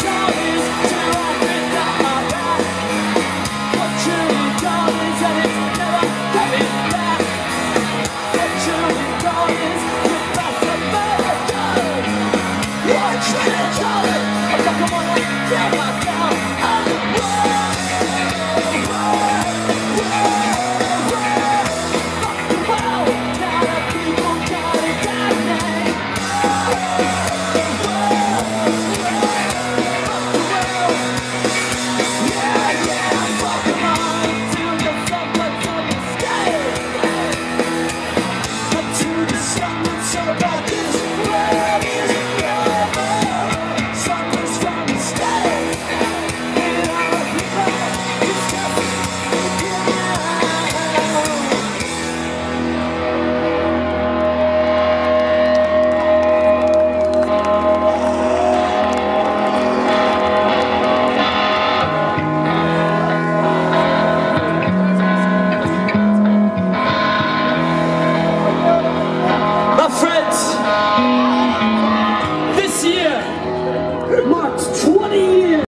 down.